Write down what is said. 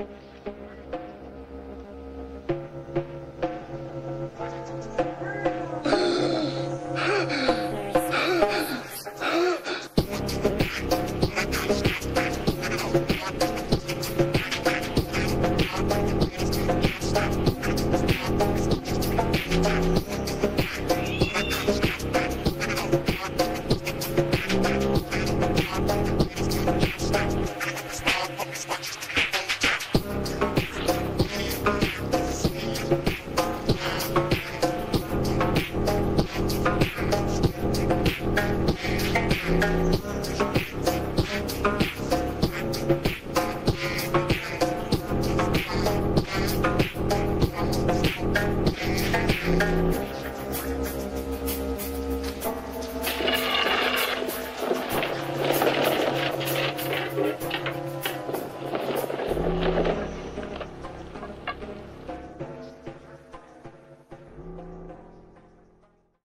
Thank